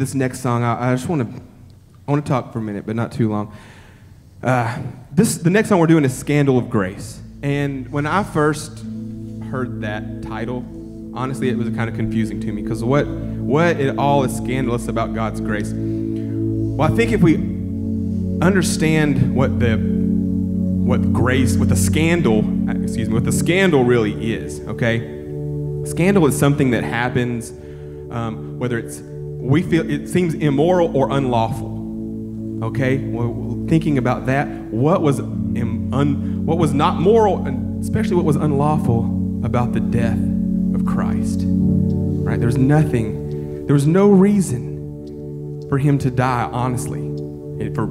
this next song, I, I just want to I want to talk for a minute, but not too long. Uh, this the next song we're doing is "Scandal of Grace," and when I first heard that title, honestly, it was kind of confusing to me because what what it all is scandalous about God's grace. Well, I think if we understand what the what grace, what the scandal, excuse me, what the scandal really is, okay? Scandal is something that happens, um, whether it's we feel it seems immoral or unlawful. Okay, well, thinking about that, what was un, what was not moral, and especially what was unlawful about the death of Christ. Right? There's nothing, there was no reason for him to die. Honestly, for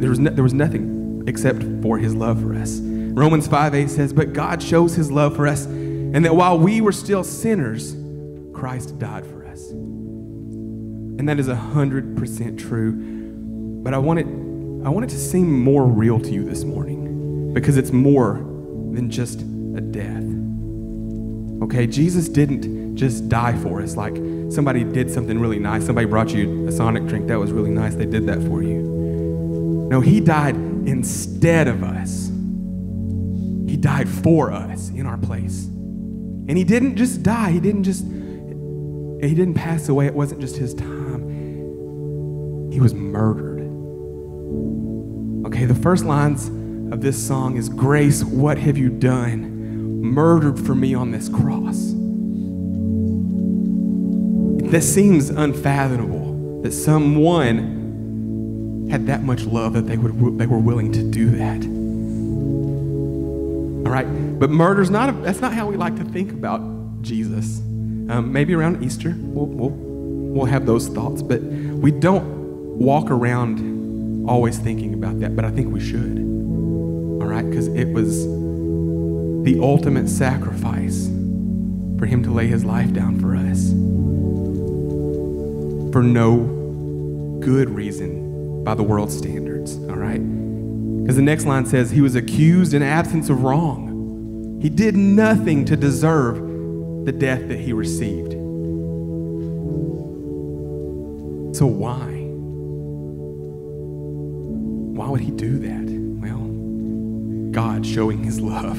there was no, there was nothing except for his love for us. Romans 5 8 says, But God shows his love for us and that while we were still sinners, Christ died for us. And that is 100% true. But I want, it, I want it to seem more real to you this morning because it's more than just a death. Okay, Jesus didn't just die for us like somebody did something really nice. Somebody brought you a Sonic drink that was really nice. They did that for you. No, He died instead of us. He died for us in our place. And he didn't just die, he didn't just he didn't pass away. It wasn't just his time. He was murdered. Okay, the first lines of this song is Grace, what have you done? Murdered for me on this cross. This seems unfathomable that someone had that much love that they, would, they were willing to do that. All right? But murder's not, a, that's not how we like to think about Jesus. Um, maybe around Easter, we'll, we'll, we'll have those thoughts, but we don't walk around always thinking about that, but I think we should. All right? Because it was the ultimate sacrifice for him to lay his life down for us for no good reason by the world's standards. All right? Because the next line says, He was accused in absence of wrong. He did nothing to deserve the death that he received. So, why? Why would he do that? Well, God showing his love.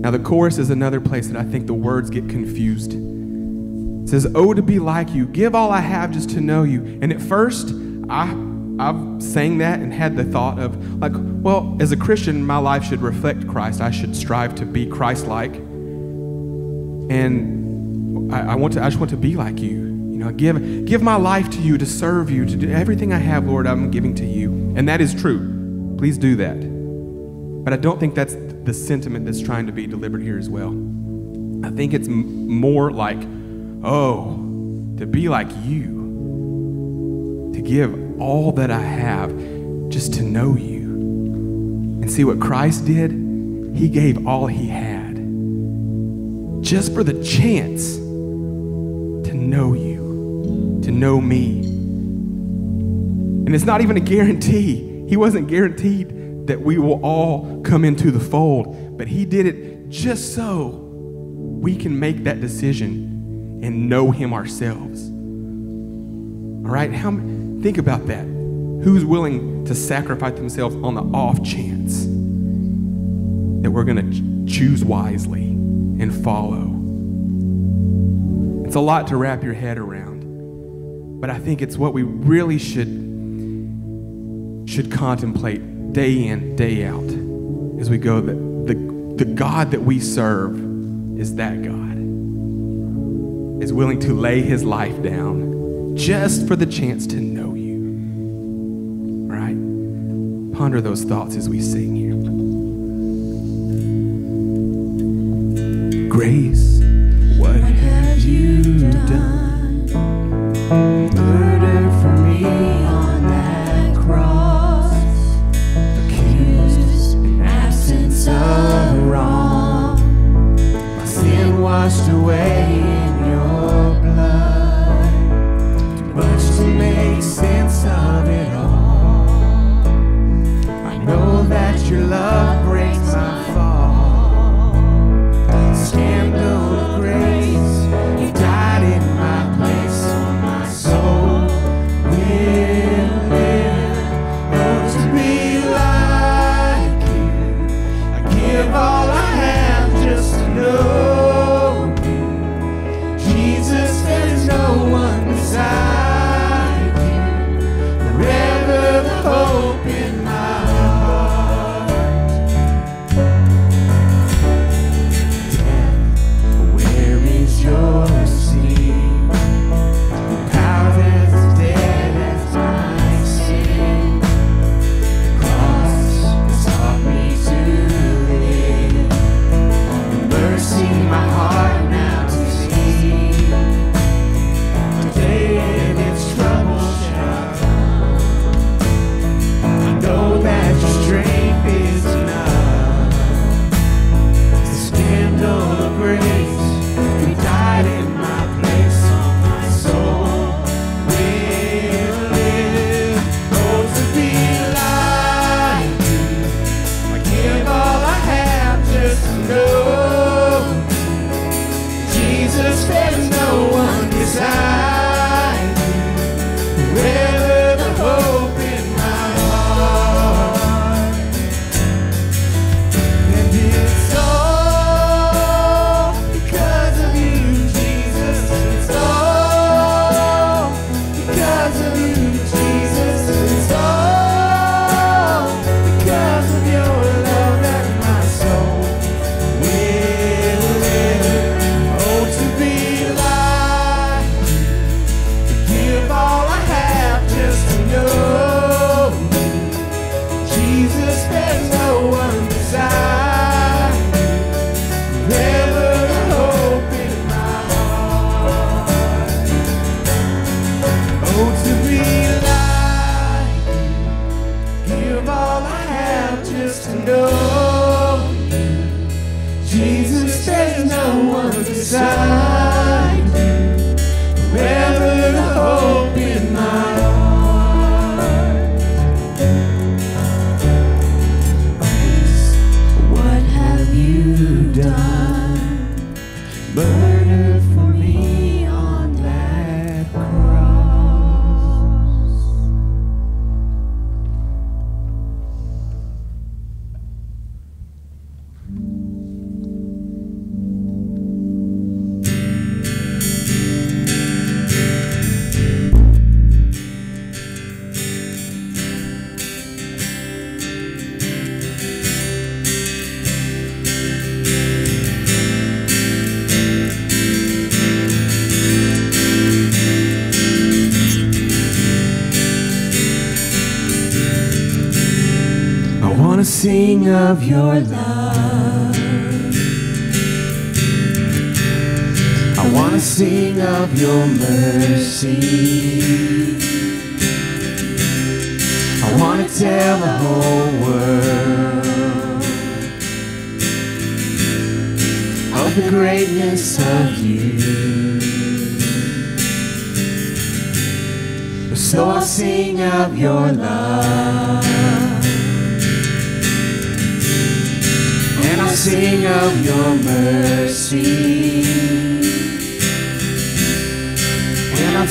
Now, the chorus is another place that I think the words get confused. It says, Oh, to be like you, give all I have just to know you. And at first, I I've sang that and had the thought of, like, well, as a Christian, my life should reflect Christ. I should strive to be Christ like. And I, I, want to, I just want to be like you. You know, give, give my life to you, to serve you, to do everything I have, Lord, I'm giving to you. And that is true. Please do that. But I don't think that's the sentiment that's trying to be delivered here as well. I think it's m- more like, oh, to be like you, to give all that I have just to know you. And see what Christ did? He gave all he had just for the chance to know you, to know me. And it's not even a guarantee. He wasn't guaranteed that we will all come into the fold, but he did it just so we can make that decision and know him ourselves. All right? How Think about that. Who's willing to sacrifice themselves on the off chance that we're going to choose wisely and follow? It's a lot to wrap your head around, but I think it's what we really should should contemplate day in, day out as we go that the, the God that we serve is that God. Is willing to lay his life down just for the chance to know you. Right? Ponder those thoughts as we sing here. Grace, what have you done? Murder for me on that cross. Accused in absence of wrong. My sin washed away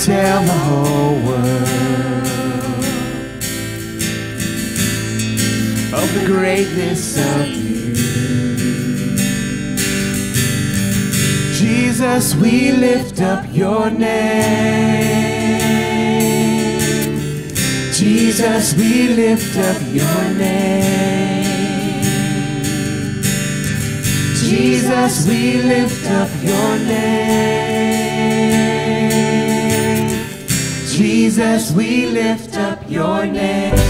tell the whole world of the greatness of you. Jesus, we lift up your name. Jesus, we lift up your name. Jesus, we lift up your name. Jesus, we lift up your name.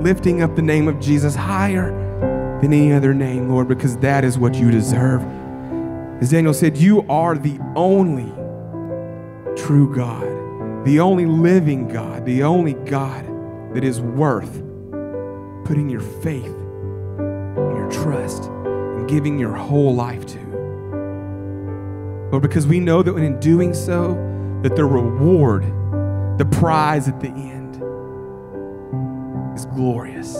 Lifting up the name of Jesus higher than any other name, Lord, because that is what you deserve. As Daniel said, you are the only true God, the only living God, the only God that is worth putting your faith your trust and giving your whole life to. Lord, because we know that when in doing so, that the reward, the prize at the end is glorious.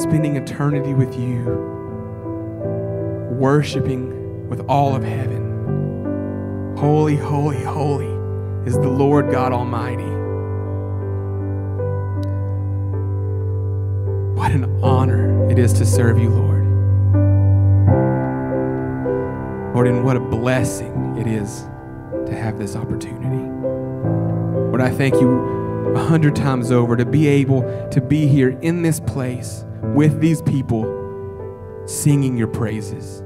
Spending eternity with you, worshiping with all of heaven. Holy, holy, holy is the Lord God Almighty. What an honor it is to serve you, Lord. Lord, and what a blessing it is to have this opportunity. Lord, I thank you a hundred times over to be able to be here in this place with these people singing your praises.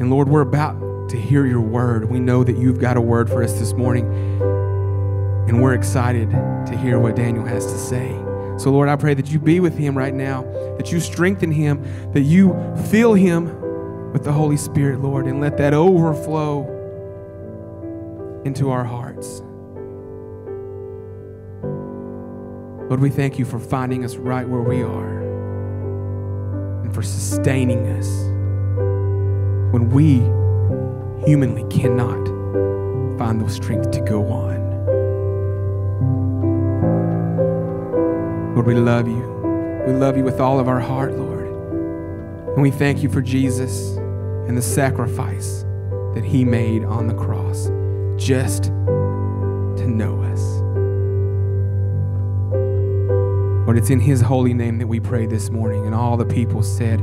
And Lord, we're about to hear your word. We know that you've got a word for us this morning, and we're excited to hear what Daniel has to say. So, Lord, I pray that you be with him right now, that you strengthen him, that you fill him with the Holy Spirit, Lord, and let that overflow into our hearts. Lord, we thank you for finding us right where we are and for sustaining us when we humanly cannot find the strength to go on. Lord, we love you. We love you with all of our heart, Lord. And we thank you for Jesus and the sacrifice that he made on the cross just to know us. Lord, it's in his holy name that we pray this morning. And all the people said,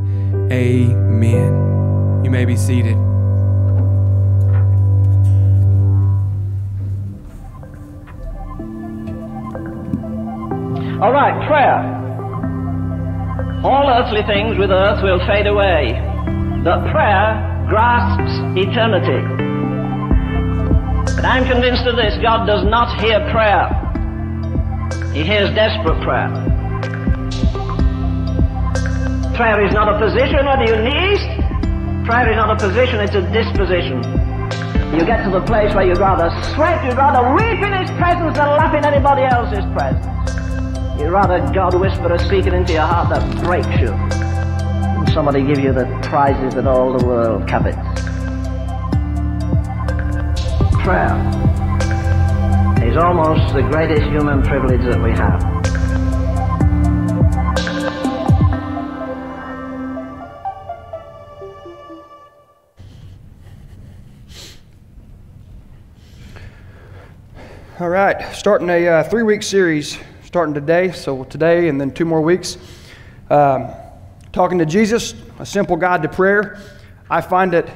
Amen. You may be seated. All right, prayer. All earthly things with earth will fade away, but prayer grasps eternity. But I'm convinced of this God does not hear prayer, He hears desperate prayer. Prayer is not a position, whether you kneel. Prayer is not a position, it's a disposition. You get to the place where you'd rather sweat, you'd rather weep in His presence than laugh in anybody else's presence. You'd rather God whisper a secret into your heart that breaks you than somebody give you the prizes that all the world covets. Prayer is almost the greatest human privilege that we have. All right, starting a uh, three week series starting today. So, today and then two more weeks. Um, talking to Jesus, a simple guide to prayer. I find it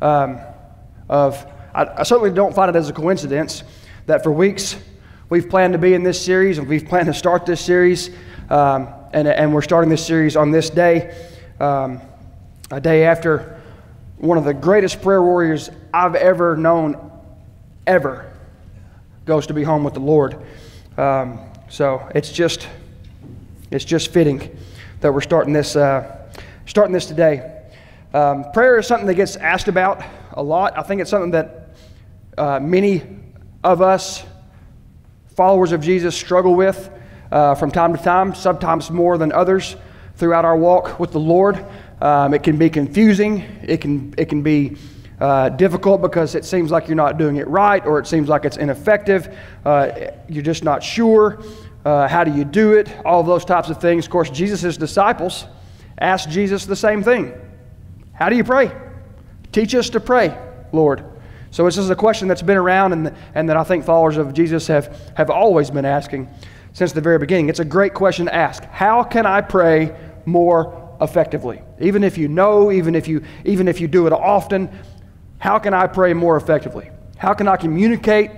um, of, I, I certainly don't find it as a coincidence that for weeks we've planned to be in this series and we've planned to start this series. Um, and, and we're starting this series on this day, um, a day after one of the greatest prayer warriors I've ever known, ever goes to be home with the Lord. Um, so it's just it's just fitting that we're starting this uh, starting this today. Um, prayer is something that gets asked about a lot. I think it's something that uh, many of us followers of Jesus struggle with uh, from time to time, sometimes more than others throughout our walk with the Lord. Um, it can be confusing. It can it can be uh, difficult because it seems like you're not doing it right or it seems like it's ineffective. Uh, you're just not sure. Uh, how do you do it? All of those types of things. Of course, Jesus' disciples asked Jesus the same thing How do you pray? Teach us to pray, Lord. So, this is a question that's been around and, and that I think followers of Jesus have, have always been asking since the very beginning. It's a great question to ask. How can I pray more effectively? Even if you know, even if you, even if you do it often, how can I pray more effectively? How can I communicate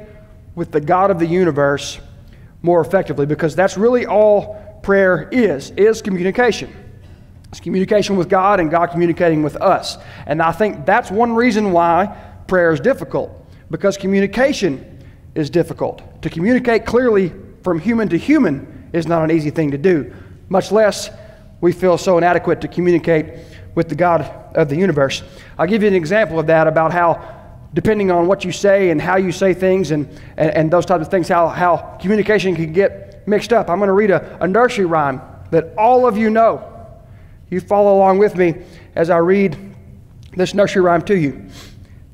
with the God of the universe more effectively because that's really all prayer is, is communication. It's communication with God and God communicating with us. And I think that's one reason why prayer is difficult because communication is difficult. To communicate clearly from human to human is not an easy thing to do, much less we feel so inadequate to communicate with the God of the universe. I'll give you an example of that about how, depending on what you say and how you say things and, and, and those types of things, how, how communication can get mixed up. I'm going to read a, a nursery rhyme that all of you know. You follow along with me as I read this nursery rhyme to you.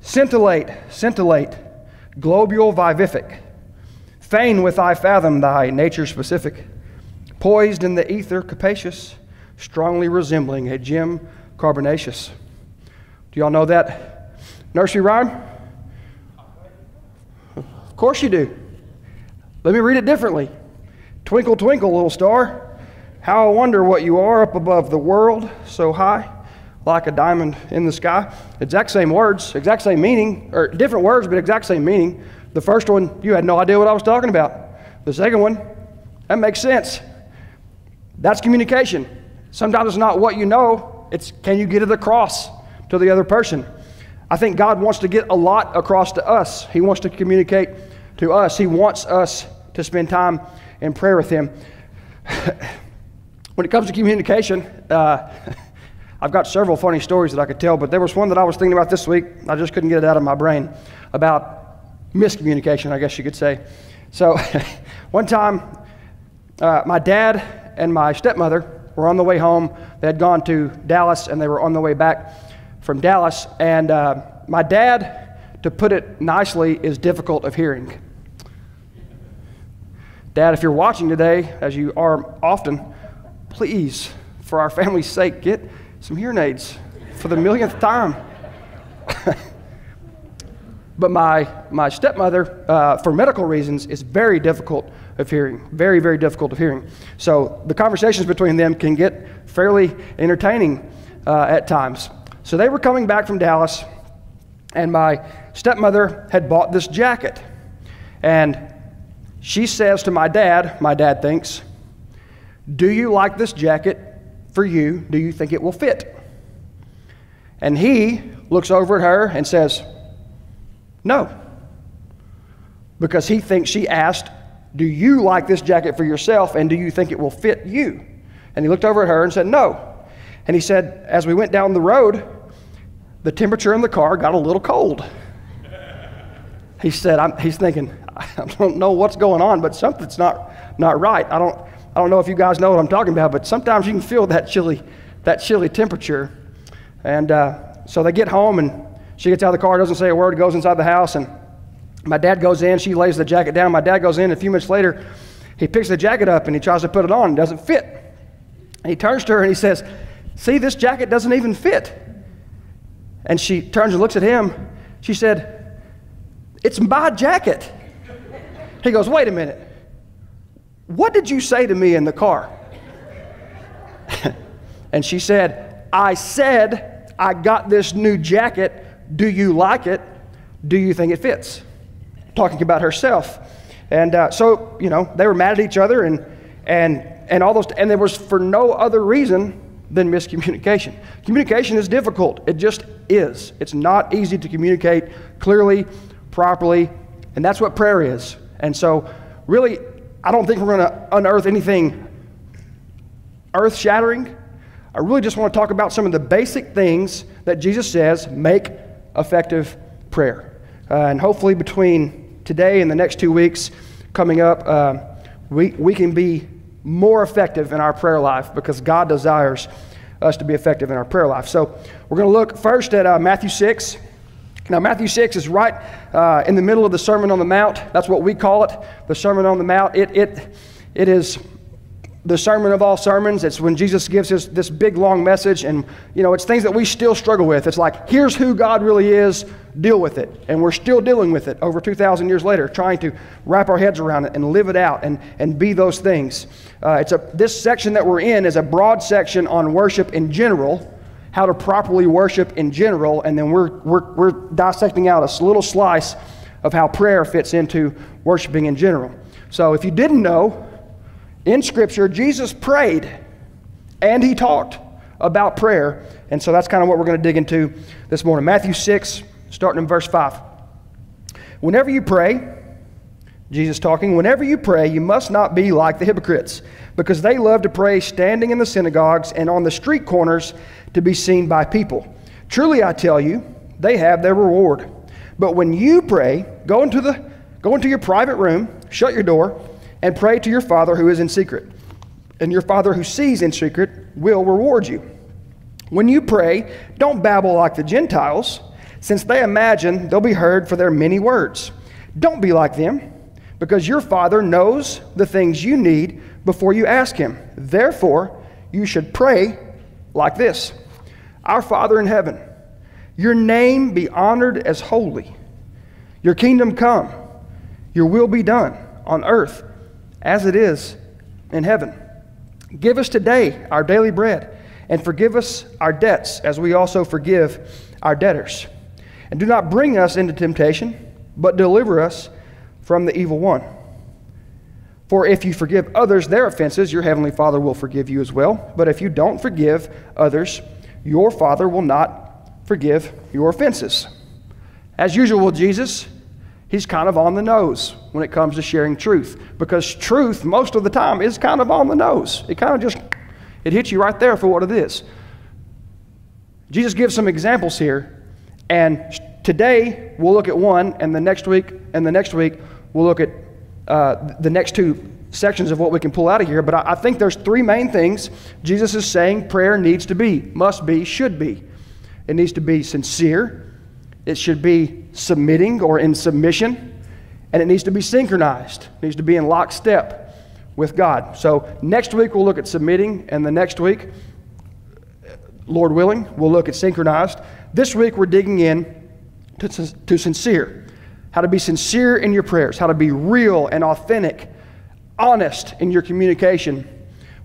Scintillate, scintillate, globule vivific, fain with I fathom thy nature specific, poised in the ether capacious, strongly resembling a gem carbonaceous. Do y'all know that nursery rhyme? Of course you do. Let me read it differently. Twinkle, twinkle, little star, how I wonder what you are up above the world so high, like a diamond in the sky. Exact same words, exact same meaning, or different words, but exact same meaning. The first one, you had no idea what I was talking about. The second one, that makes sense. That's communication. Sometimes it's not what you know, it's can you get it across to the other person. I think God wants to get a lot across to us. He wants to communicate to us. He wants us to spend time in prayer with Him. when it comes to communication, uh, I've got several funny stories that I could tell, but there was one that I was thinking about this week. I just couldn't get it out of my brain about miscommunication, I guess you could say. So, one time, uh, my dad and my stepmother were on the way home. They had gone to Dallas and they were on the way back from Dallas. And uh, my dad, to put it nicely, is difficult of hearing. Dad, if you're watching today, as you are often, please, for our family's sake, get some hearing aids for the millionth time. but my, my stepmother, uh, for medical reasons, is very difficult of hearing. Very, very difficult of hearing. So the conversations between them can get fairly entertaining uh, at times. So they were coming back from Dallas, and my stepmother had bought this jacket. And she says to my dad, my dad thinks, Do you like this jacket for you? Do you think it will fit? And he looks over at her and says, No. Because he thinks she asked, Do you like this jacket for yourself and do you think it will fit you? And he looked over at her and said, No. And he said, As we went down the road, the temperature in the car got a little cold. He said, I'm, He's thinking, I don't know what's going on, but something's not, not right. I don't, I don't know if you guys know what I'm talking about, but sometimes you can feel that chilly, that chilly temperature. And uh, so they get home, and she gets out of the car, doesn't say a word, goes inside the house, and my dad goes in. She lays the jacket down. My dad goes in. A few minutes later, he picks the jacket up and he tries to put it on. It doesn't fit. And he turns to her and he says, "See, this jacket doesn't even fit." And she turns and looks at him. She said, "It's my jacket." He goes, Wait a minute. What did you say to me in the car? and she said, I said, I got this new jacket. Do you like it? Do you think it fits? Talking about herself. And uh, so, you know, they were mad at each other and, and, and all those, and there was for no other reason than miscommunication. Communication is difficult. It just is. It's not easy to communicate clearly, properly, and that's what prayer is. And so, really, I don't think we're going to unearth anything earth shattering. I really just want to talk about some of the basic things that Jesus says make effective prayer. Uh, and hopefully, between today and the next two weeks coming up, uh, we, we can be more effective in our prayer life because God desires us to be effective in our prayer life. So, we're going to look first at uh, Matthew 6. Now, Matthew 6 is right uh, in the middle of the Sermon on the Mount. That's what we call it, the Sermon on the Mount. It, it, it is the sermon of all sermons. It's when Jesus gives us this big, long message, and, you know, it's things that we still struggle with. It's like, here's who God really is, deal with it. And we're still dealing with it over 2,000 years later, trying to wrap our heads around it and live it out and, and be those things. Uh, it's a, this section that we're in is a broad section on worship in general how to properly worship in general, and then we're, we're, we're dissecting out a little slice of how prayer fits into worshiping in general. So if you didn't know, in Scripture, Jesus prayed and he talked about prayer. And so that's kind of what we're going to dig into this morning. Matthew 6, starting in verse 5. Whenever you pray, Jesus talking, whenever you pray, you must not be like the hypocrites, because they love to pray standing in the synagogues and on the street corners to be seen by people. Truly I tell you, they have their reward. But when you pray, go into the go into your private room, shut your door, and pray to your Father who is in secret. And your Father who sees in secret will reward you. When you pray, don't babble like the Gentiles, since they imagine they'll be heard for their many words. Don't be like them, because your Father knows the things you need before you ask Him. Therefore, you should pray like this Our Father in heaven, your name be honored as holy, your kingdom come, your will be done on earth as it is in heaven. Give us today our daily bread, and forgive us our debts as we also forgive our debtors. And do not bring us into temptation, but deliver us from the evil one. For if you forgive others their offenses, your heavenly Father will forgive you as well. But if you don't forgive others, your Father will not forgive your offenses. As usual Jesus, he's kind of on the nose when it comes to sharing truth because truth most of the time is kind of on the nose. It kind of just it hits you right there for what it is. Jesus gives some examples here and today we'll look at one and the next week and the next week we'll look at uh, the next two sections of what we can pull out of here. But I, I think there's three main things jesus is saying prayer needs to be must be should be. It needs to be sincere it should be submitting or in submission, and it needs to be synchronized. It needs to be in lockstep with God. So next week we'll look at submitting, and the next week, Lord willing, we'll look at synchronized. This week we're digging in to, to sincere. How to be sincere in your prayers, how to be real and authentic, honest in your communication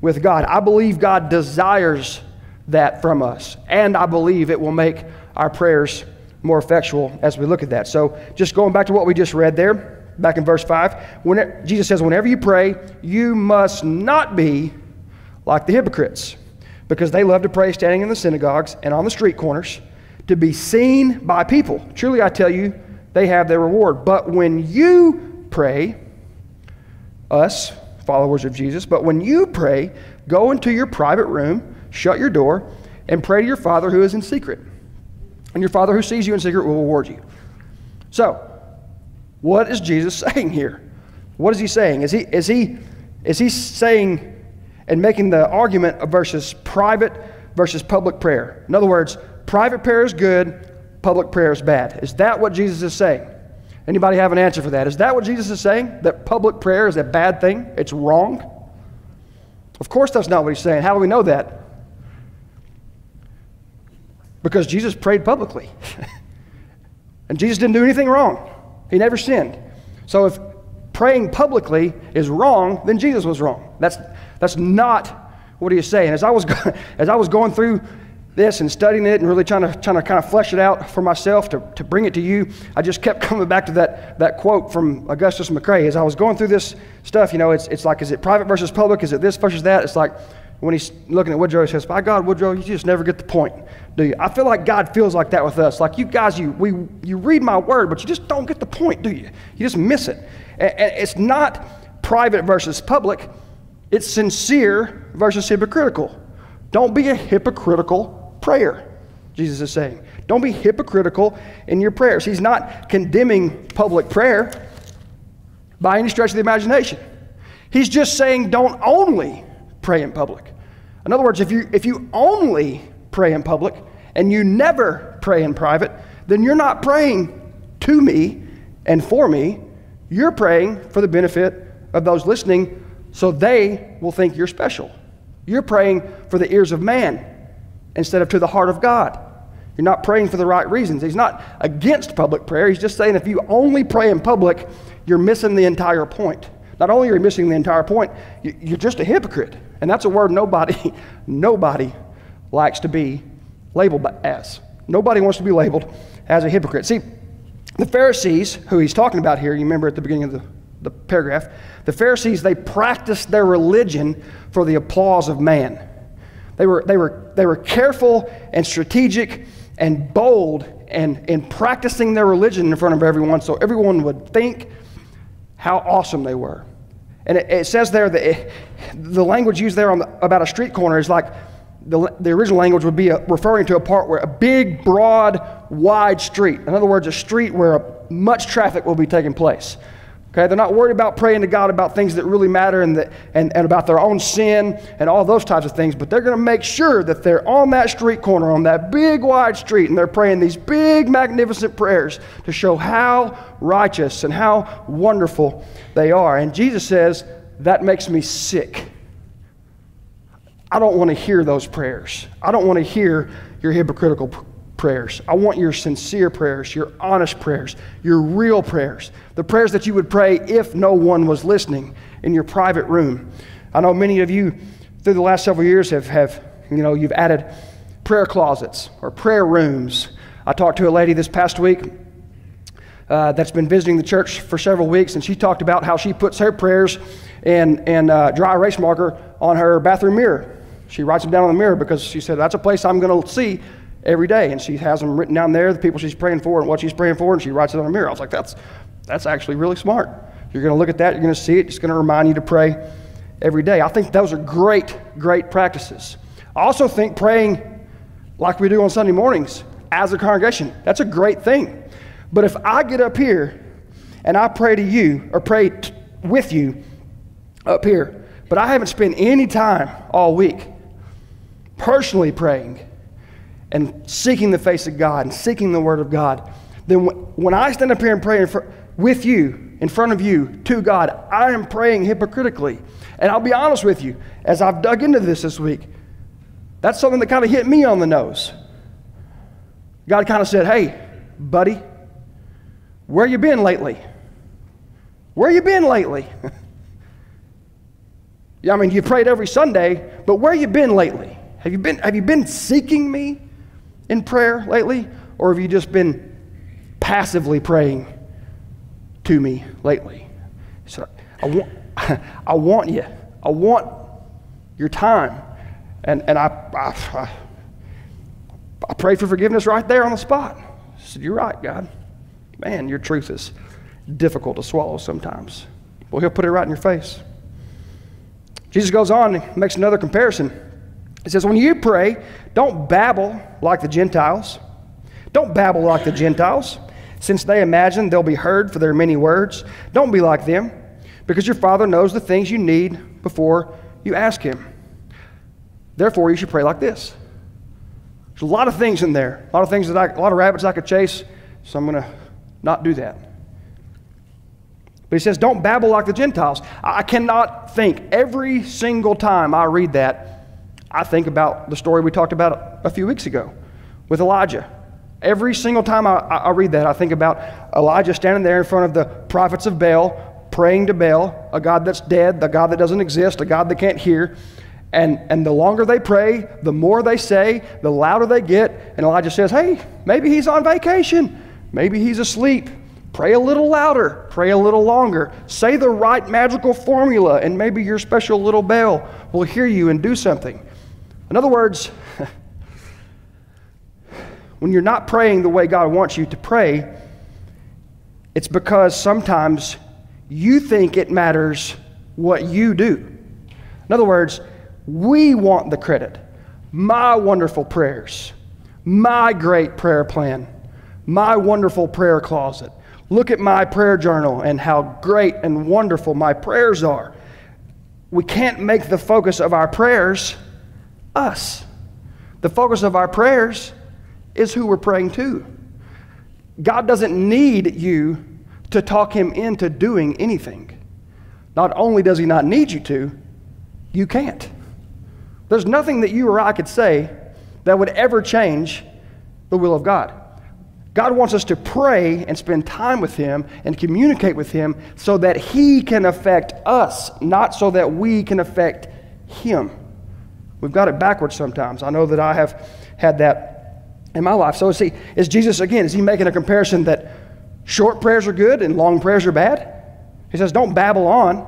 with God. I believe God desires that from us, and I believe it will make our prayers more effectual as we look at that. So, just going back to what we just read there, back in verse 5, when Jesus says, Whenever you pray, you must not be like the hypocrites, because they love to pray standing in the synagogues and on the street corners to be seen by people. Truly, I tell you, they have their reward. But when you pray, us, followers of Jesus, but when you pray, go into your private room, shut your door, and pray to your Father who is in secret and your Father who sees you in secret will reward you. So, what is Jesus saying here? What is he saying? Is he, is he, is he saying and making the argument of versus private versus public prayer? In other words, private prayer is good, public prayer is bad. Is that what Jesus is saying? Anybody have an answer for that? Is that what Jesus is saying? That public prayer is a bad thing? It's wrong? Of course, that's not what he's saying. How do we know that? Because Jesus prayed publicly. and Jesus didn't do anything wrong, he never sinned. So if praying publicly is wrong, then Jesus was wrong. That's, that's not what he is saying. As I was, as I was going through this and studying it and really trying to, trying to kind of flesh it out for myself to, to bring it to you, I just kept coming back to that, that quote from Augustus McCrae. As I was going through this stuff, you know, it's, it's like, is it private versus public? Is it this versus that? It's like, when he's looking at Woodrow, he says, By God, Woodrow, you just never get the point, do you? I feel like God feels like that with us. Like you guys, you, we, you read my word, but you just don't get the point, do you? You just miss it. And, and it's not private versus public, it's sincere versus hypocritical. Don't be a hypocritical prayer, Jesus is saying. Don't be hypocritical in your prayers. He's not condemning public prayer by any stretch of the imagination. He's just saying don't only pray in public. In other words, if you, if you only pray in public and you never pray in private, then you're not praying to me and for me. You're praying for the benefit of those listening so they will think you're special. You're praying for the ears of man instead of to the heart of God. You're not praying for the right reasons. He's not against public prayer. He's just saying if you only pray in public, you're missing the entire point. Not only are you missing the entire point, you're just a hypocrite. And that's a word nobody, nobody likes to be labeled as. Nobody wants to be labeled as a hypocrite. See, The Pharisees, who he's talking about here, you remember at the beginning of the, the paragraph, the Pharisees, they practiced their religion for the applause of man. They were, they were, they were careful and strategic and bold and in practicing their religion in front of everyone so everyone would think how awesome they were. And it, it says there that it, the language used there the, about a street corner is like the, the original language would be a, referring to a part where a big, broad, wide street. In other words, a street where much traffic will be taking place. Okay, they're not worried about praying to God about things that really matter and, that, and, and about their own sin and all those types of things, but they're going to make sure that they're on that street corner, on that big wide street, and they're praying these big, magnificent prayers to show how righteous and how wonderful they are. And Jesus says, That makes me sick. I don't want to hear those prayers. I don't want to hear your hypocritical prayers. I want your sincere prayers, your honest prayers, your real prayers, the prayers that you would pray if no one was listening in your private room. I know many of you through the last several years have, have you know, you've added prayer closets or prayer rooms. I talked to a lady this past week uh, that's been visiting the church for several weeks, and she talked about how she puts her prayers in, in uh, dry erase marker on her bathroom mirror. She writes them down on the mirror because she said, That's a place I'm going to see every day. And she has them written down there, the people she's praying for and what she's praying for, and she writes it on a mirror. I was like, that's, that's actually really smart. You're going to look at that, you're going to see it, it's going to remind you to pray every day. I think those are great, great practices. I also think praying like we do on Sunday mornings as a congregation, that's a great thing. But if I get up here and I pray to you or pray t- with you up here, but I haven't spent any time all week personally praying, and seeking the face of God and seeking the Word of God, then when I stand up here and pray fr- with you, in front of you, to God, I am praying hypocritically. And I'll be honest with you, as I've dug into this this week, that's something that kind of hit me on the nose. God kind of said, Hey, buddy, where you been lately? Where you been lately? yeah, I mean, you prayed every Sunday, but where you been lately? Have you been, have you been seeking me? In prayer lately? Or have you just been passively praying to me lately? So I want, I want you. I want your time. And, and I, I, I prayed for forgiveness right there on the spot. I said, You're right, God. Man, your truth is difficult to swallow sometimes. Well, He'll put it right in your face. Jesus goes on and makes another comparison. He says, When you pray, don't babble like the Gentiles. Don't babble like the Gentiles, since they imagine they'll be heard for their many words. Don't be like them, because your Father knows the things you need before you ask Him. Therefore, you should pray like this. There's a lot of things in there, a lot of things that I, a lot of rabbits I could chase, so I'm going to not do that. But he says, don't babble like the Gentiles. I cannot think every single time I read that I think about the story we talked about a few weeks ago with Elijah. Every single time I, I, read that, I think about Elijah standing there in front of the prophets of Baal, praying to Baal, a God that's dead, the God that doesn't exist, a God that can't hear. And, and the longer they pray, the more they say, the louder they get. And Elijah says, Hey, maybe he's on vacation. Maybe he's asleep. Pray a little louder. Pray a little longer. Say the right magical formula, and maybe your special little Baal will hear you and do something. In other words, when you're not praying the way God wants you to pray, it's because sometimes you think it matters what you do. In other words, we want the credit. My wonderful prayers, my great prayer plan, my wonderful prayer closet. Look at my prayer journal and how great and wonderful my prayers are. We can't make the focus of our prayers us. The focus of our prayers is who we're praying to. God doesn't need you to talk him into doing anything. Not only does he not need you to, you can't. There's nothing that you or I could say that would ever change the will of God. God wants us to pray and spend time with Him and communicate with Him so that He can affect us, not so that we can affect Him. We've got it backwards sometimes. I know that I have had that in my life. So is, he, is Jesus, again, is he making a comparison that Short prayers are good and long prayers are bad? He says, don't babble on.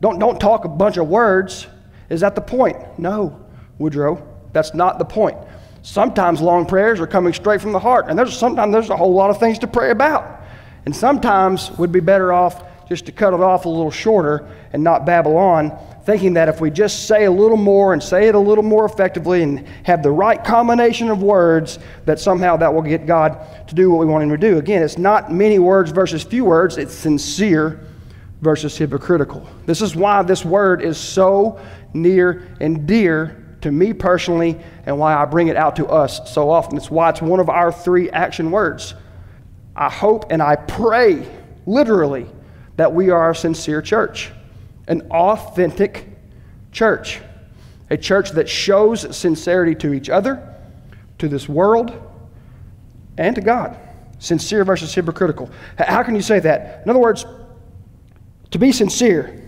Don't, don't talk a bunch of words. Is that the point? No, Woodrow. That's not the point. Sometimes long prayers are coming straight from the heart, and there's sometimes there's a whole lot of things to pray about. And sometimes we'd be better off just to cut it off a little shorter and not babble on, thinking that if we just say a little more and say it a little more effectively and have the right combination of words, that somehow that will get God to do what we want Him to do. Again, it's not many words versus few words, it's sincere versus hypocritical. This is why this word is so near and dear to me personally and why I bring it out to us so often. It's why it's one of our three action words. I hope and I pray, literally, that we are a sincere church, an authentic church, a church that shows sincerity to each other, to this world, and to God. Sincere versus hypocritical. How can you say that? In other words, to be sincere,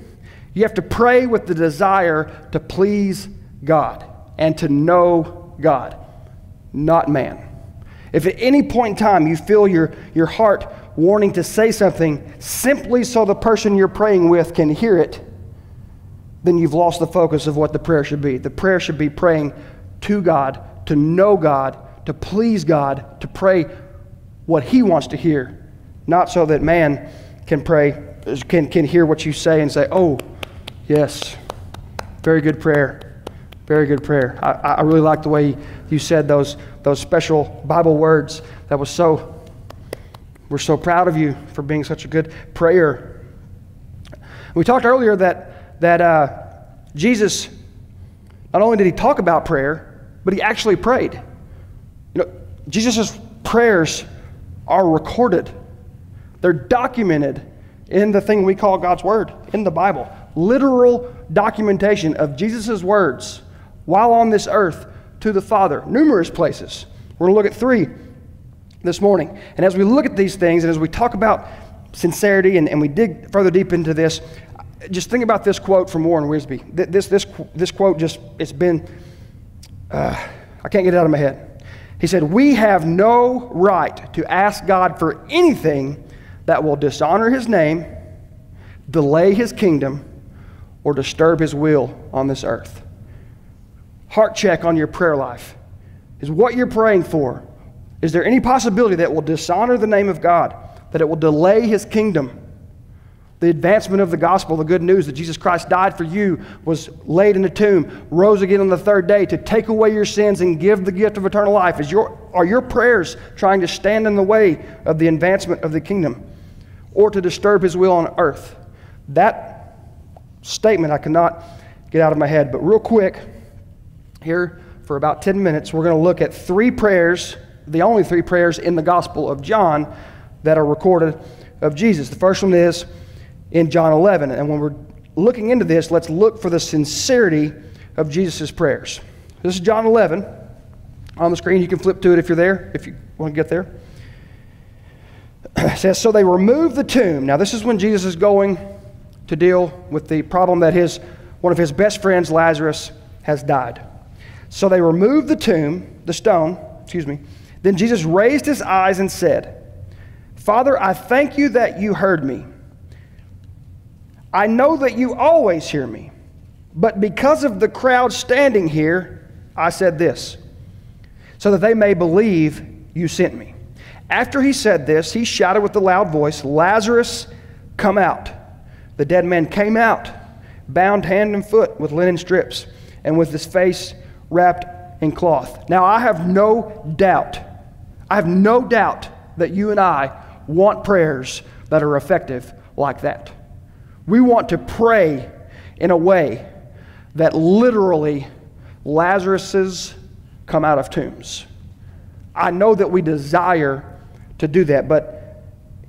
you have to pray with the desire to please God and to know God, not man. If at any point in time you feel your, your heart wanting to say something simply so the person you're praying with can hear it, then you've lost the focus of what the prayer should be. The prayer should be praying to God, to know God, to please God, to pray what He wants to hear, not so that man can pray, can, can hear what you say and say, oh, yes, very good prayer. Very good prayer. I, I really like the way you said those, those special Bible words. That was so, we're so proud of you for being such a good prayer. We talked earlier that, that uh, Jesus, not only did he talk about prayer, but he actually prayed. You know, Jesus' prayers are recorded, they're documented in the thing we call God's Word, in the Bible. Literal documentation of Jesus' words while on this earth to the Father, numerous places. We're going to look at three this morning. And as we look at these things and as we talk about sincerity and, and we dig further deep into this, just think about this quote from Warren Wiersbe. This, this, this quote just, it's been, uh, I can't get it out of my head. He said, We have no right to ask God for anything that will dishonor his name, delay his kingdom, or disturb his will on this earth heart check on your prayer life. Is what you're praying for, is there any possibility that will dishonor the name of God, that it will delay his kingdom? The advancement of the gospel, the good news that Jesus Christ died for you, was laid in a tomb, rose again on the third day to take away your sins and give the gift of eternal life. Is your, are your prayers trying to stand in the way of the advancement of the kingdom or to disturb his will on earth? That statement I cannot get out of my head, but real quick, here for about 10 minutes, we're going to look at three prayers, the only three prayers in the Gospel of John that are recorded of Jesus. The first one is in John 11. And when we're looking into this, let's look for the sincerity of Jesus' prayers. This is John 11 on the screen. You can flip to it if you're there, if you want to get there. It says, So they removed the tomb. Now, this is when Jesus is going to deal with the problem that his, one of his best friends, Lazarus, has died. So they removed the tomb, the stone, excuse me. Then Jesus raised his eyes and said, Father, I thank you that you heard me. I know that you always hear me, but because of the crowd standing here, I said this, so that they may believe you sent me. After he said this, he shouted with a loud voice, Lazarus, come out. The dead man came out, bound hand and foot with linen strips, and with his face wrapped in cloth. Now, I have no doubt, I have no doubt that you and I want prayers that are effective like that. We want to pray in a way that literally Lazarus's come out of tombs. I know that we desire to do that, but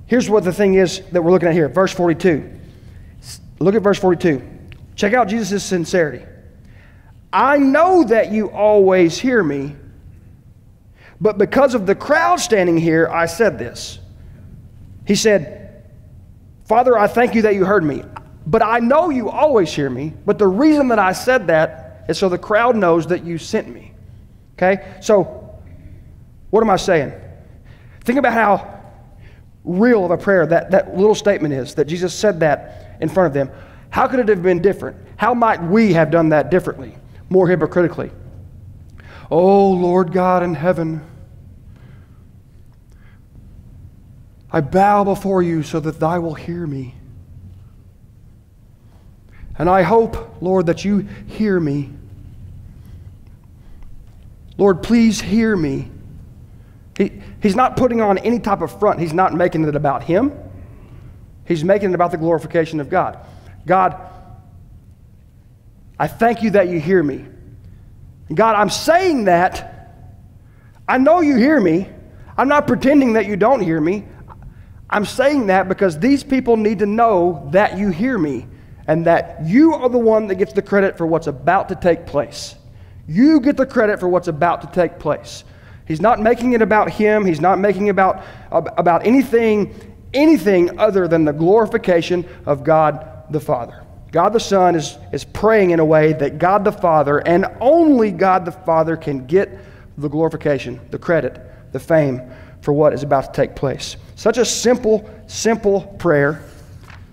here's what the thing is that we're looking at here. Verse 42. Look at verse 42. Check out Jesus' sincerity. I know that you always hear me, but because of the crowd standing here, I said this. He said, Father, I thank you that you heard me, but I know you always hear me. But the reason that I said that is so the crowd knows that you sent me. Okay? So, what am I saying? Think about how real of a prayer that, that little statement is, that Jesus said that in front of them, how could it have been different? How might we have done that differently, more hypocritically? Oh, Lord God in heaven, I bow before you so that thy will hear me. And I hope, Lord, that you hear me. Lord, please hear me. He, he's not putting on any type of front. He's not making it about him. He's making it about the glorification of God. God, I thank you that you hear me. God, I'm saying that. I know you hear me. I'm not pretending that you don't hear me. I'm saying that because these people need to know that you hear me and that you are the one that gets the credit for what's about to take place. You get the credit for what's about to take place. He's not making it about him. He's not making it about, about anything, anything other than the glorification of God the Father. God the Son is, is praying in a way that God the Father and only God the Father can get the glorification, the credit, the fame for what is about to take place. Such a simple, simple prayer,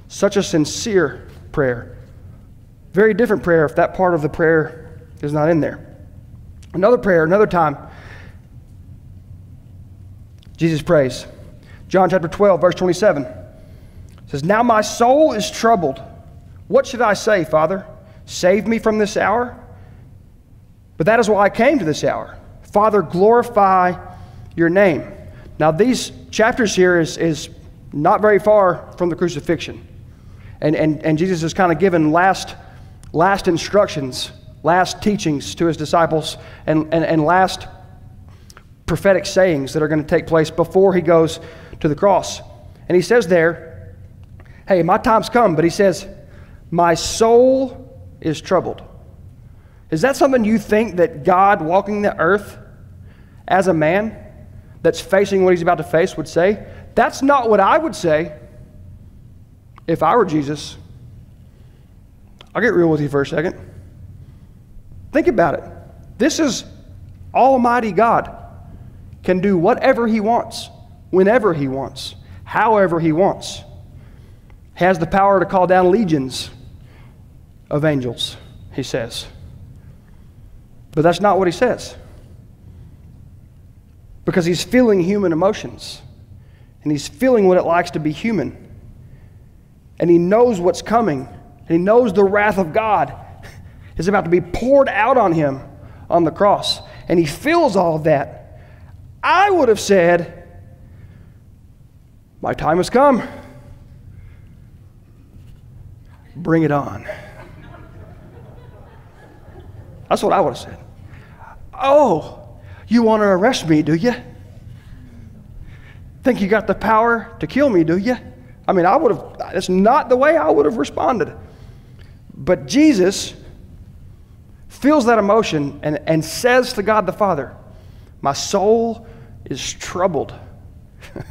such a sincere prayer. Very different prayer if that part of the prayer is not in there. Another prayer, another time, Jesus prays. John chapter 12, verse 27 says, Now my soul is troubled. What should I say, Father? Save me from this hour? But that is why I came to this hour. Father, glorify your name. Now, these chapters here is, is not very far from the crucifixion. And, and, and Jesus is kind of given last, last instructions, last teachings to his disciples, and, and, and last prophetic sayings that are going to take place before he goes to the cross. And he says there, Hey, my time's come, but he says, My soul is troubled. Is that something you think that God walking the earth as a man that's facing what he's about to face would say? That's not what I would say if I were Jesus. I'll get real with you for a second. Think about it. This is Almighty God, can do whatever He wants, whenever He wants, however He wants. Has the power to call down legions of angels, He says. But that's not what He says. Because He's feeling human emotions, and He's feeling what it likes to be human and he knows what's coming, and he knows the wrath of God is about to be poured out on him on the cross, and he feels all of that. I would have said, My time has come. Bring it on. That's what I would have said. Oh, you want to arrest me, do you? Think you got the power to kill me, do you? I mean, I would have, that's not the way I would have responded. But Jesus feels that emotion and, and says to God the Father, My soul is troubled.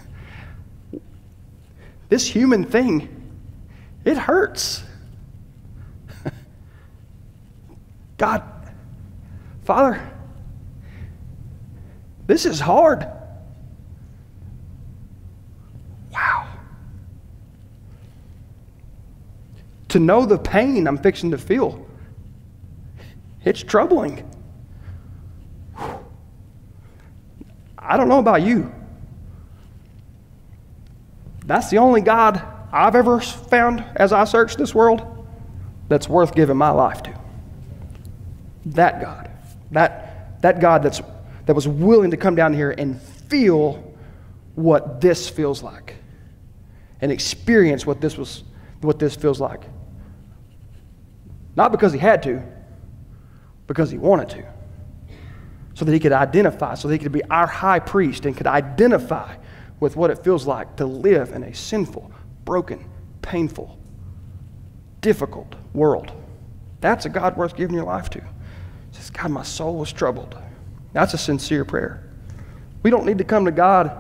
this human thing, it hurts. God, Father, this is hard. Wow. To know the pain I'm fixing to feel. It's troubling. I don't know about you. That's the only God I've ever found as I search this world that's worth giving my life to. That God. That, that God that's, that was willing to come down here and feel what this feels like and experience what this, was, what this feels like. Not because he had to, because he wanted to. So that he could identify, so that he could be our high priest and could identify with what it feels like to live in a sinful, broken, painful, difficult world. That's a God worth giving your life to. Says, God, my soul is troubled. That's a sincere prayer. We don't need to come to God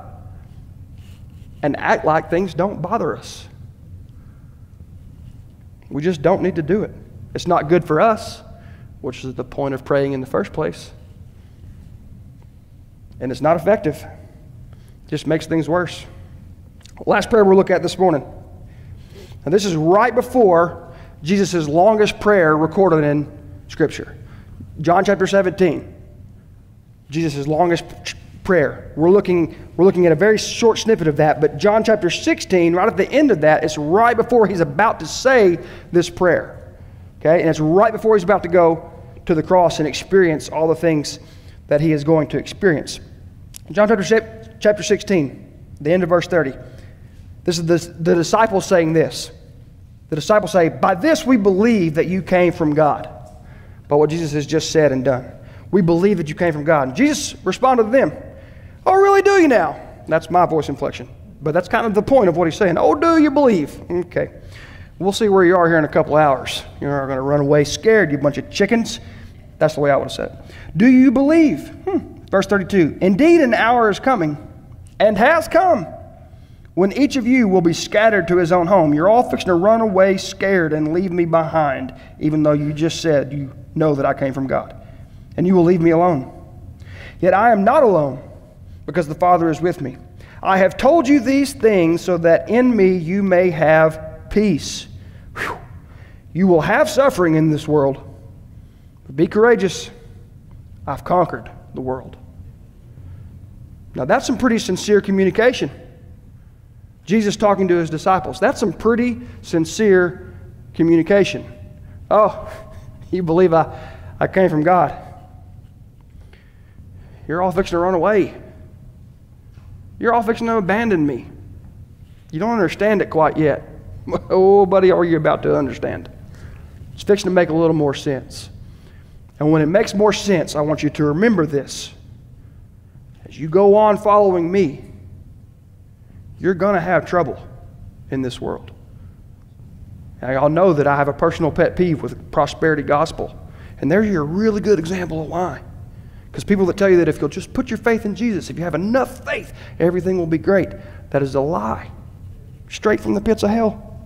and act like things don't bother us. We just don't need to do it. It's not good for us, which is the point of praying in the first place. And it's not effective, it just makes things worse. Last prayer we'll look at this morning. And this is right before Jesus' longest prayer recorded in Scripture. John chapter 17. Jesus' longest prayer. We're looking, we're looking at a very short snippet of that, but John chapter 16, right at the end of that, it's right before he's about to say this prayer. Okay? And it's right before he's about to go to the cross and experience all the things that he is going to experience. John chapter, chapter 16, the end of verse 30. This is the, the disciples saying this. The disciples say, By this we believe that you came from God. By what Jesus has just said and done. We believe that you came from God. And Jesus responded to them, Oh, really, do you now? That's my voice inflection. But that's kind of the point of what he's saying. Oh, do you believe? Okay. We'll see where you are here in a couple hours. You're going to run away scared, you bunch of chickens. That's the way I would have said it. Do you believe? Hmm. Verse 32 Indeed, an hour is coming and has come when each of you will be scattered to his own home. You're all fixing to run away scared and leave me behind, even though you just said you know that I came from God. And you will leave me alone. Yet I am not alone because the Father is with me. I have told you these things so that in me you may have peace. Whew. You will have suffering in this world, but be courageous. I've conquered the world. Now, that's some pretty sincere communication. Jesus talking to his disciples. That's some pretty sincere communication. Oh, you believe I, I came from God? You're all fixing to run away. You're all fixing to abandon me. You don't understand it quite yet. Oh, buddy, are you about to understand? It's fixing to make a little more sense. And when it makes more sense, I want you to remember this. As you go on following me, you're going to have trouble in this world. Now, y'all know that I have a personal pet peeve with prosperity gospel. And there's your really good example of why. Because people that tell you that if you'll just put your faith in Jesus, if you have enough faith, everything will be great, that is a lie. Straight from the pits of hell.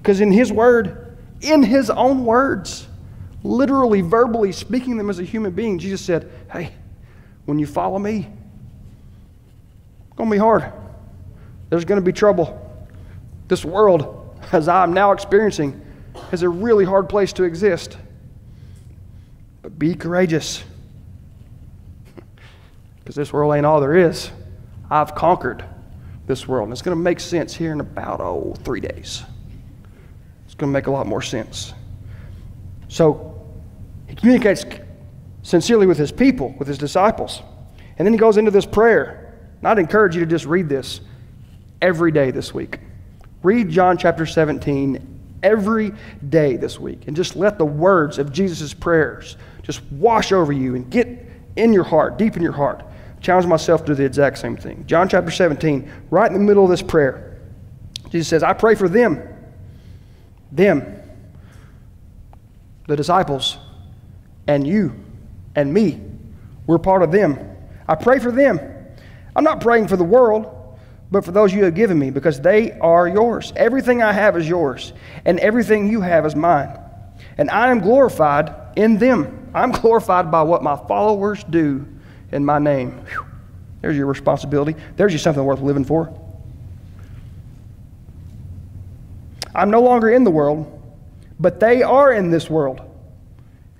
Because in His Word, in His own words, literally, verbally speaking them as a human being, Jesus said, Hey, when you follow me, it's going to be hard. There's going to be trouble. This world, as I'm now experiencing, is a really hard place to exist. But be courageous. Because this world ain't all there is. I've conquered this world. And it's going to make sense here in about, oh, three days. It's going to make a lot more sense. So he communicates sincerely with his people, with his disciples. And then he goes into this prayer. And I'd encourage you to just read this every day this week. Read John chapter 17 every day this week and just let the words of Jesus' prayers just wash over you and get in your heart, deep in your heart. Challenge myself to do the exact same thing. John chapter 17, right in the middle of this prayer, Jesus says, I pray for them, them, the disciples, and you and me. We're part of them. I pray for them. I'm not praying for the world but for those you have given me, because they are yours. Everything I have is yours, and everything you have is mine. And I am glorified in them. I'm glorified by what my followers do in my name. Whew. There's your responsibility. There's you something worth living for. I'm no longer in the world, but they are in this world.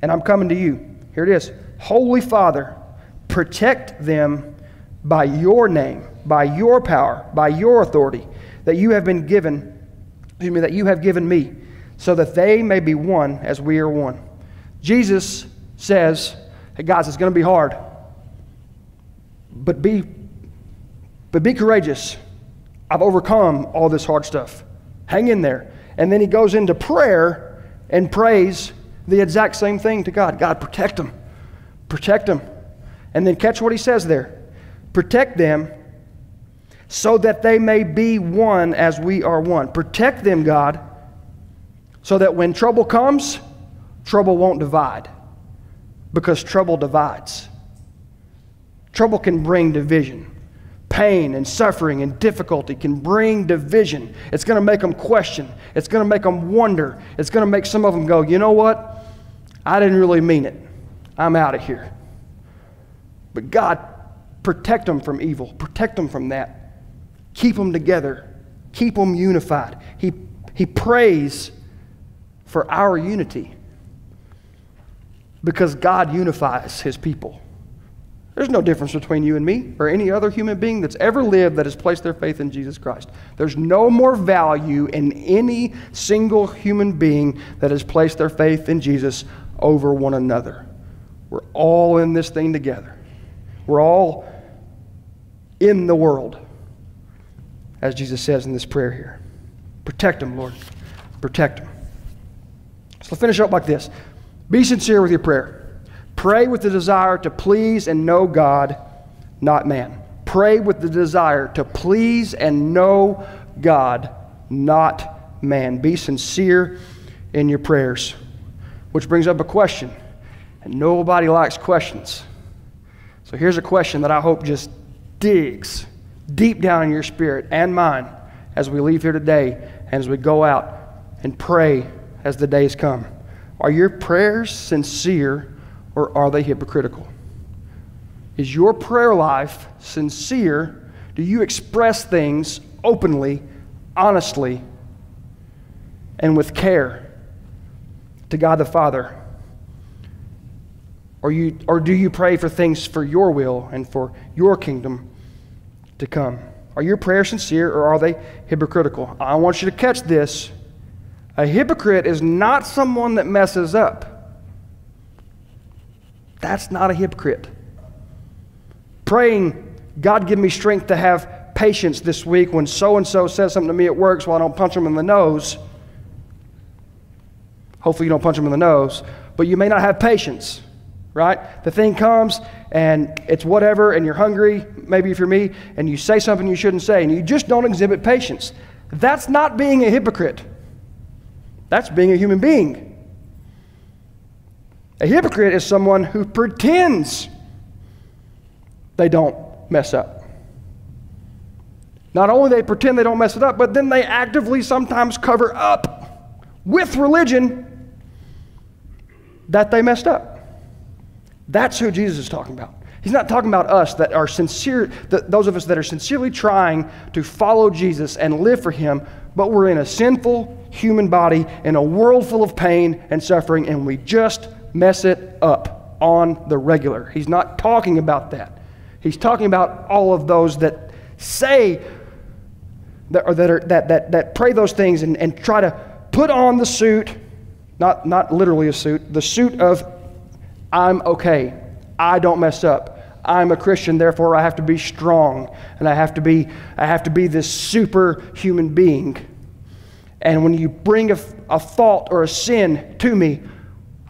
And I'm coming to you. Here it is Holy Father, protect them by your name by your power, by your authority that you have been given, excuse me, that you have given me, so that they may be one as we are one. Jesus says, Hey guys, it's going to be hard. But be but be courageous. I've overcome all this hard stuff. Hang in there. And then he goes into prayer and prays the exact same thing to God. God, protect them. Protect them. And then catch what he says there. Protect them so that they may be one as we are one. Protect them, God, so that when trouble comes, trouble won't divide, because trouble divides. Trouble can bring division. Pain and suffering and difficulty can bring division. It's going to make them question. It's going to make them wonder. It's going to make some of them go, you know what? I didn't really mean it. I'm out of here. But God, protect them from evil. Protect them from that keep them together, keep them unified. He, he prays for our unity because God unifies his people. There's no difference between you and me or any other human being that's ever lived that has placed their faith in Jesus Christ. There's no more value in any single human being that has placed their faith in Jesus over one another. We're all in this thing together. We're all in the world, as Jesus says in this prayer here. Protect them, Lord. Protect them. So finish up like this Be sincere with your prayer. Pray with the desire to please and know God, not man. Pray with the desire to please and know God, not man. Be sincere in your prayers. Which brings up a question, and nobody likes questions. So here's a question that I hope just digs deep down in your spirit and mine as we leave here today and as we go out and pray as the days come. Are your prayers sincere or are they hypocritical? Is your prayer life sincere? Do you express things openly, honestly, and with care to God the Father? Or, you, or do you pray for things for your will and for your kingdom to come? Are your prayers sincere or are they hypocritical? I want you to catch this. A hypocrite is not someone that messes up. That's not a hypocrite. Praying, God give me strength to have patience this week when so and so says something to me at work so I don't punch them in the nose. Hopefully, you don't punch them in the nose, but you may not have patience, right? The thing comes and it's whatever, and you're hungry, maybe if you're me, and you say something you shouldn't say, and you just don't exhibit patience. That's not being a hypocrite, that's being a human being. A hypocrite is someone who pretends they don't mess up. Not only they pretend they don't mess it up, but then they actively sometimes cover up with religion that they messed up. That's who Jesus is talking about. He's not talking about us that are sincere, those of us that are sincerely trying to follow Jesus and live for Him, but we're in a sinful human body in a world full of pain and suffering, and we just mess it up on the regular. He's not talking about that. He's talking about all of those that say that, or that, are, that, that, that pray those things and, and try to put on the suit, not, not literally a suit, the suit of I'm okay. I don't mess up. I'm a Christian, therefore I have to be strong and I have to be, I have to be this superhuman being. And when you bring a, a fault or a sin to me,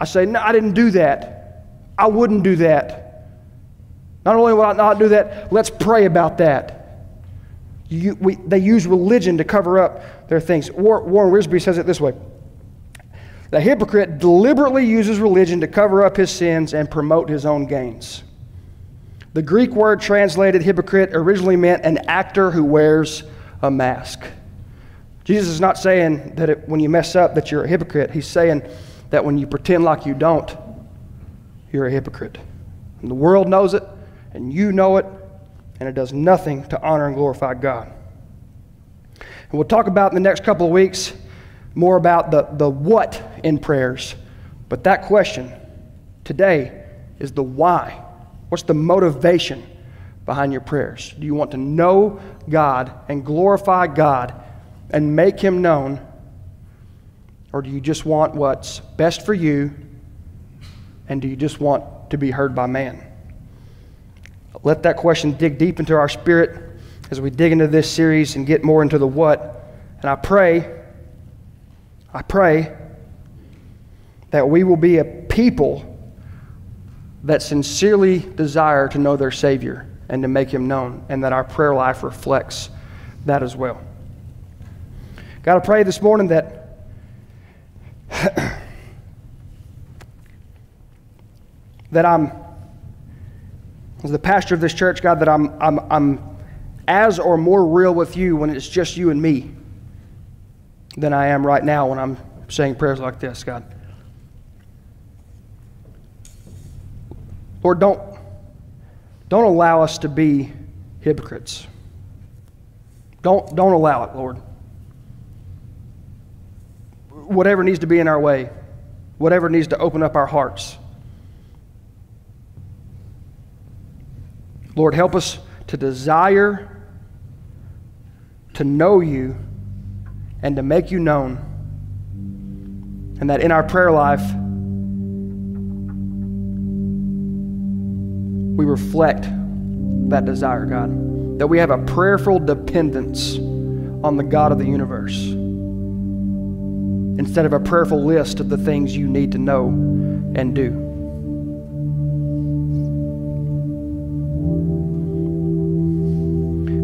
I say, No, I didn't do that. I wouldn't do that. Not only will I not do that, let's pray about that. You, we, they use religion to cover up their things. War, Warren Wiersbe says it this way The hypocrite deliberately uses religion to cover up his sins and promote his own gains. The Greek word translated hypocrite originally meant an actor who wears a mask. Jesus is not saying that it, when you mess up that you're a hypocrite. He's saying that when you pretend like you don't, you're a hypocrite. And the world knows it, and you know it, and it does nothing to honor and glorify God. And we'll talk about in the next couple of weeks more about the, the what in prayers. But that question today is the why. What's the motivation behind your prayers? Do you want to know God and glorify God and make Him known? Or do you just want what's best for you? And do you just want to be heard by man? Let that question dig deep into our spirit as we dig into this series and get more into the what. And I pray, I pray that we will be a people that sincerely desire to know their Savior and to make Him known, and that our prayer life reflects that as well. Got to pray this morning that that I'm, as the pastor of this church, God, that I'm, I'm, I'm as or more real with you when it's just you and me than I am right now when I'm saying prayers like this, God. Lord, don't, don't allow us to be hypocrites. Don't, don't allow it, Lord. Whatever needs to be in our way, whatever needs to open up our hearts. Lord, help us to desire to know you and to make you known. And that in our prayer life, we reflect that desire, God. That we have a prayerful dependence on the God of the universe instead of a prayerful list of the things you need to know and do.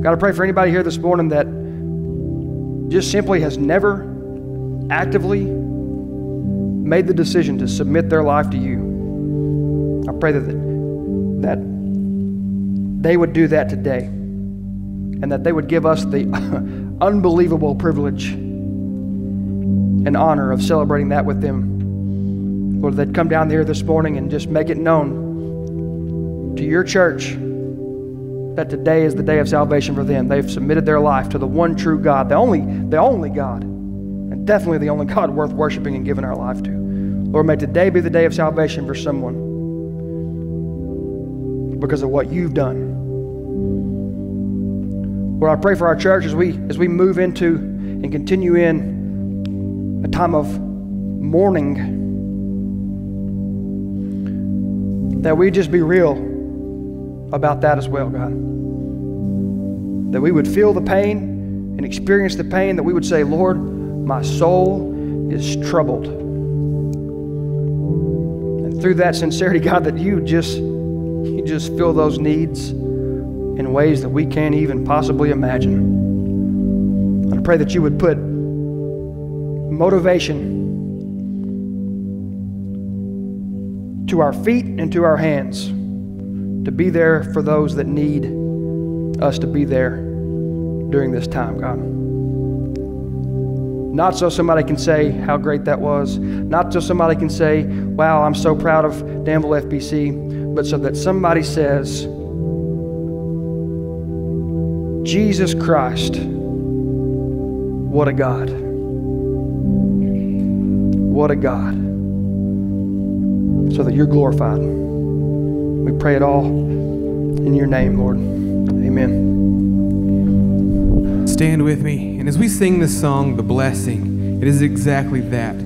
God, I pray for anybody here this morning that just simply has never actively made the decision to submit their life to you. I pray that, that they would do that today and that they would give us the unbelievable privilege and honor of celebrating that with them. Lord, they'd come down here this morning and just make it known to your church that today is the day of salvation for them. They've submitted their life to the one true God, the only, the only God, and definitely the only God worth worshiping and giving our life to. Lord, may today be the day of salvation for someone because of what you've done. Lord, I pray for our church as we as we move into and continue in a time of mourning. That we just be real about that as well, God. That we would feel the pain and experience the pain, that we would say, Lord, my soul is troubled. And through that sincerity, God, that you just you just fill those needs in ways that we can't even possibly imagine. And I pray that you would put motivation to our feet and to our hands to be there for those that need us to be there during this time, God. Not so somebody can say how great that was, not so somebody can say, wow, I'm so proud of Danville FBC, but so that somebody says, Jesus Christ, what a God. What a God. So that you're glorified. We pray it all in your name, Lord. Amen. Stand with me. And as we sing this song, The Blessing, it is exactly that.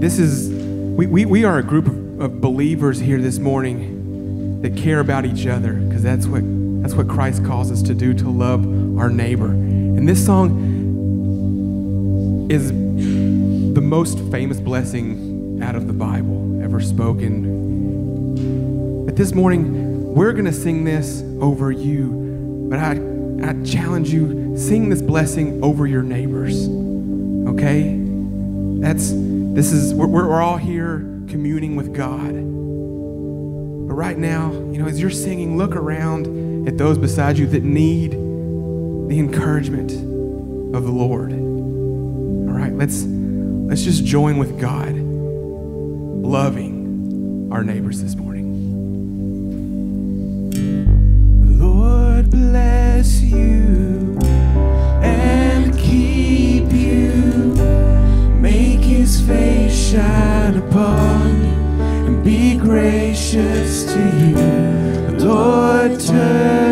This is, we, we, we are a group of, of believers here this morning that care about each other because that's what, that's what Christ calls us to do, to love our neighbor. And this song is most famous blessing out of the Bible ever spoken. But this morning, we're going to sing this over you. But I, I challenge you, sing this blessing over your neighbors. Okay? That's, this is, we're, we're all here communing with God. But right now, you know, as you're singing, look around at those beside you that need the encouragement of the Lord. All right, let's, let's just join with God, loving our neighbors this morning. Lord bless you and keep you. Make his face shine upon you and be gracious to you. Lord turn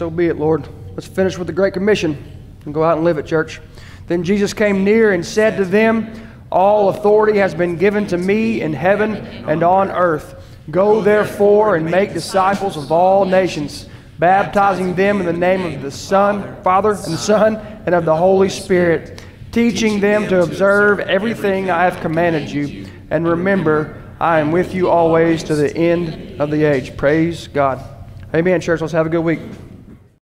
So be it, Lord. Let's finish with the Great Commission and go out and live it, church. Then Jesus came near and said to them, All authority has been given to me in heaven and on earth. Go therefore and make disciples of all nations, baptizing them in the name of the Son, Father, and Son, and of the Holy Spirit, teaching them to observe everything I have commanded you. And remember, I am with you always to the end of the age. Praise God. Amen, church. Let's have a good week.